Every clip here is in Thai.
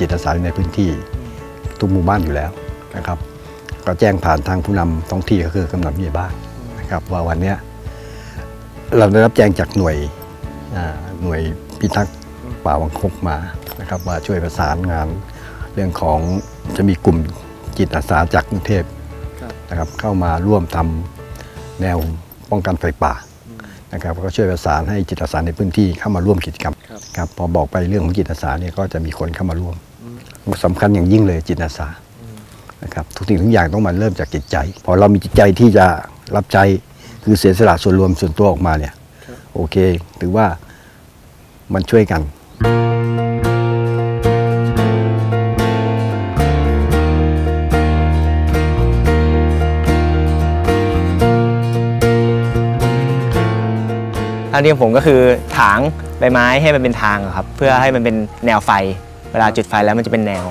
จิตอาสาในพื้นที่ทุกหมู่บ้านอยู่แล้วนะครับ ก็แจ้งผ่านทางผู้นำท้องที่ก็คือกำนันผู้ใหญ่บ้านนะครับว่าวันนี้เราได้รับแจ้งจากหน่วยหน่วยพิทักษ์ป่าวังคกมานะครับว่าช่วยประสานงานเรื่องของจะมีกลุ่มจิตอาสาจากกรุงเทพนะครับเข้ามาร่วมทำแนวป้องกันไฟป่านะครับก็ช่วยประสานให้จิตอาสาในพื้นที่เข้ามาร่วมกิจกรรมครับพอบอกไปเรื่องของจิตอาสาเนี่ยก็จะมีคนเข้ามาร่วม สำคัญอย่างยิ่งเลยจิตอาสานะครับทุกสิ่งทุกอย่างต้องมาเริ่มจากจิตใจ พอเรามีจิตใจที่จะรับใจคือเสียสละส่วนรวมส่วนตัวออกมาเนี่ย โอเค ถือว่ามันช่วยกันทางทีมผมก็คือถางใบไม้ให้มันเป็นทางอะครับ เพื่อให้มันเป็นแนวไฟ เวลาจุดไฟแล้วมันจะเป็นแนว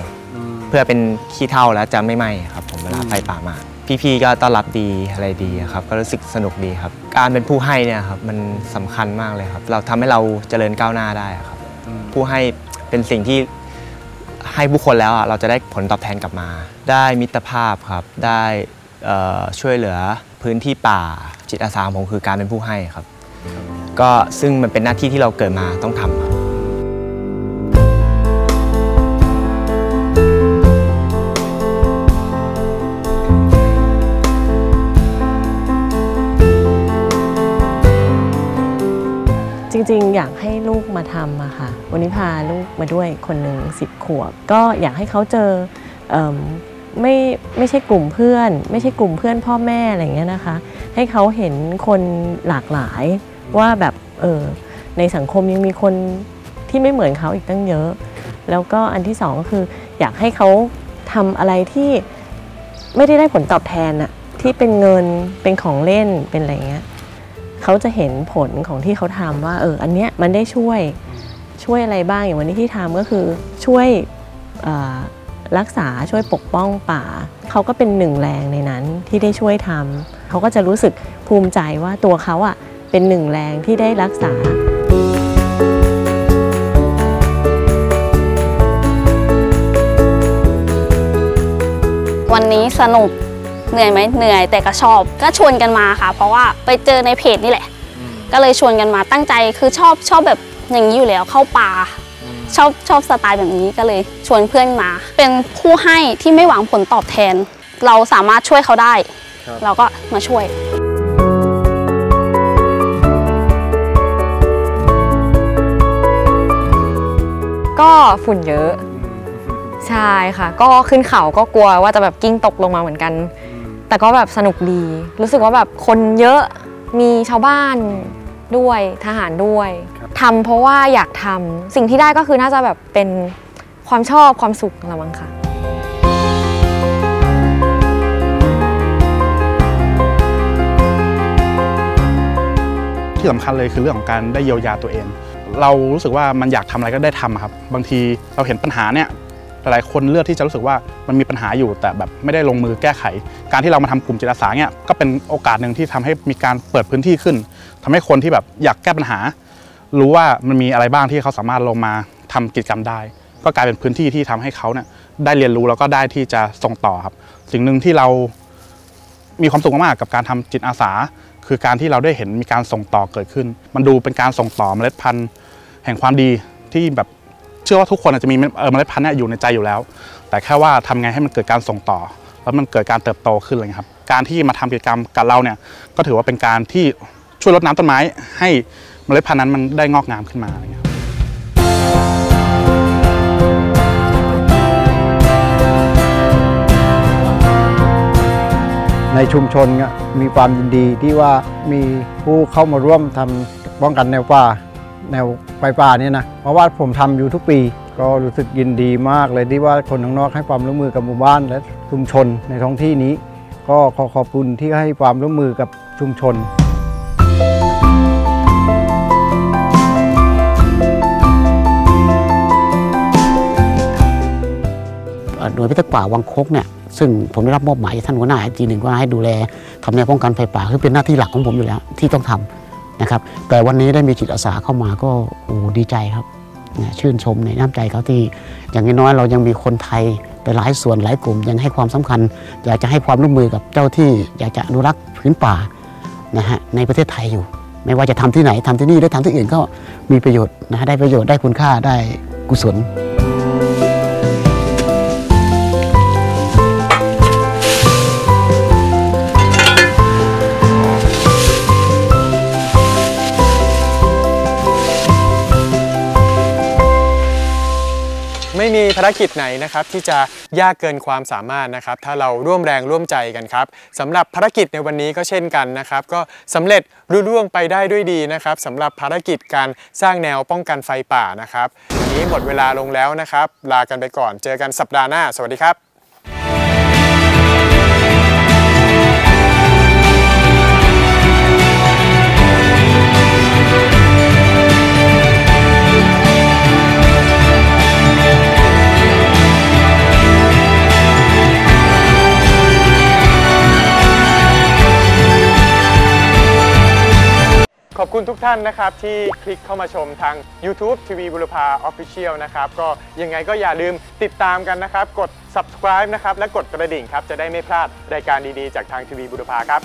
เพื่อเป็นขี้เท่าแล้วจะไม่ไหม้ครับผมเวลาไฟป่ามา พี่ๆก็ต้อนรับดีอะไรดีครับ ก็รู้สึกสนุกดีครับ การเป็นผู้ให้เนี่ยครับมันสำคัญมากเลยครับ เราทำให้เราเจริญก้าวหน้าได้ครับ ผู้ให้เป็นสิ่งที่ให้ผู้คนแล้วอะเราจะได้ผลตอบแทนกลับมา ได้มิตรภาพครับได้เอ่อช่วยเหลือพื้นที่ป่าจิตอาสาของผมคือการเป็นผู้ให้ครับ ก็ซึ่งมันเป็นหน้าที่ที่เราเกิดมาต้องทำครับ จริงๆ อยากให้ลูกมาทำอะค่ะ วันนี้พาลูกมาด้วยคนหนึ่งสิบขวบ ก็อยากให้เขาเจอเอิ่มไม่ไม่ใช่กลุ่มเพื่อน ไม่ใช่กลุ่มเพื่อนพ่อแม่อะไรเงี้ยนะคะ ให้เขาเห็นคนหลากหลายว่าแบบเออในสังคมยังมีคนที่ไม่เหมือนเขาอีกตั้งเยอะ แล้วก็อันที่สองก็คือ อยากให้เขาทำอะไรที่ไม่ได้ได้ผลตอบแทนอะที่เป็นเงินเป็นของเล่นเป็นอะไรเงี้ย เขาจะเห็นผลของที่เขาทำว่าเอออันเนี้ยมันได้ช่วยช่วยอะไรบ้างอย่างวันนี้ที่ทำก็คือช่วยเอ่อรักษาช่วยปกป้องป่า เขาก็เป็นหนึ่งแรงในนั้นที่ได้ช่วยทำเขาก็จะรู้สึกภูมิใจว่าตัวเขาอะเป็นหนึ่งแรงที่ได้รักษาวันนี้สนุก เหนื่อยไหมเหนื่อยแต่ก็ชอบก็ชวนกันมาค่ะ เพราะว่าไปเจอในเพจนี่แหละ ก็เลยชวนกันมาตั้งใจคือชอบชอบแบบอย่างนี้อยู่แล้วเข้าป่าชอบชอบสไตล์แบบนี้ก็เลยชวนเพื่อนมา เป็นผู้ให้ที่ไม่หวังผลตอบแทน เราสามารถช่วยเขาได้ เราก็มาช่วยก็ฝุ่นเยอะ ใช่ค่ะ ก็ขึ้นเขาก็กลัวว่าจะแบบกิ้งตกลงมาเหมือนกัน แต่ก็แบบสนุกดี รู้สึกว่าแบบคนเยอะมีชาวบ้านด้วยทหารด้วยทำเพราะว่าอยากทำสิ่งที่ได้ก็คือน่าจะแบบเป็นความชอบความสุขละมั้งค่ะที่สำคัญเลยคือเรื่องของการได้เยียวยาตัวเอง เรารู้สึกว่ามันอยากทำอะไรก็ได้ทำอะครับ บางทีเราเห็นปัญหาเนี่ย หลายคนเลือกที่จะรู้สึกว่ามันมีปัญหาอยู่แต่แบบไม่ได้ลงมือแก้ไข การที่เรามาทำกลุ่มจิตอาสาเนี่ยก็เป็นโอกาสหนึ่งที่ทำให้มีการเปิดพื้นที่ขึ้นทำให้คนที่แบบอยากแก้ปัญหา รู้ว่ามันมีอะไรบ้างที่เขาสามารถลงมาทำกิจกรรมได้ ก็กลายเป็นพื้นที่ที่ทำให้เขาเนี่ยได้เรียนรู้แล้วก็ได้ที่จะส่งต่อครับ สิ่งหนึ่งที่เรามีความสุขมากๆกับการทำจิตอาสา คือการที่เราได้เห็นมีการส่งต่อเกิดขึ้น มันดูเป็นการส่งต่อเมล็ดพันธุ์ แห่งความดีที่แบบ ชื่อว่าทุกคนอาจจะมีเมล็ดพันธุ์นี่ยอยู่ในใจอยู่แล้ว แต่แค่ว่าทำไงให้มันเกิดการส่งต่อ แล้วมันเกิดการเติบโตขึ้นอะไรเลยครับ การที่มาทำกิจกรรมกับเราเนี่ยก็ถือว่าเป็นการที่ช่วยรดน้ำต้นไม้ ให้เมล็ดพันธุ์นั้นมันได้งอกงามขึ้นมาอะไรเงี้ยในชุมชนเนี่ยมีความยินดีที่ว่ามีผู้เข้ามาร่วมทำป้องกันแนวป่า แนวไฟป่าเนี่ยนะเพราะว่าผมทำอยู่ทุกปี ก็รู้สึกยินดีมากเลยที่ว่าคนข้างนอกให้ความร่วมมือกับหมู่บ้านและชุมชนในท้องที่นี้ ก็ขอขอบคุณที่ให้ความร่วมมือกับชุมชนหน่วยพิทักษ์ป่าวังคกเนี่ยซึ่งผมได้รับมอบหมายจากท่านหัวหน้าอีกทีหนึ่งว่าให้ดูแลทำแนวป้องกันไฟป่าคือเป็นหน้าที่หลักของผมอยู่แล้ว ที่ต้องทำ นะครับแต่วันนี้ได้มีจิตอาสาเข้ามาก็โอ้ดีใจครับชื่นชมในน้ำใจเขาที่อย่างน้อยๆเรายังมีคนไทยแต่หลายส่วนหลายกลุ่มยังให้ความสำคัญ อยากจะให้ความร่วมมือกับเจ้าที่อยากจะอนุรักษ์พื้นป่านะฮะในประเทศไทยอยู่ ไม่ว่าจะทำที่ไหนทำที่นี่หรือทำที่อื่นก็มีประโยชน์นะฮะได้ประโยชน์ได้คุณค่าได้กุศล ไม่มีภารกิจไหนนะครับที่จะยากเกินความสามารถนะครับ ถ้าเราร่วมแรงร่วมใจกันครับสำหรับภารกิจในวันนี้ก็เช่นกันนะครับ ก็สำเร็จรุ่ร่วงไปได้ด้วยดีนะครับสำหรับภารกิจการสร้างแนวป้องกันไฟป่านะครับวันนี้หมดเวลาลงแล้วนะครับ ลากันไปก่อนเจอกันสัปดาห์หน้า สวัสดีครับ ขอบคุณทุกท่านนะครับที่คลิกเข้ามาชมทาง YouTube ทีวีบุรพา Official นะครับก็ยังไงก็อย่าลืมติดตามกันนะครับ กด subscribe นะครับและกดกระดิ่งครับจะได้ไม่พลาดรายการดีๆ จากทางทีวีบุรพาครับ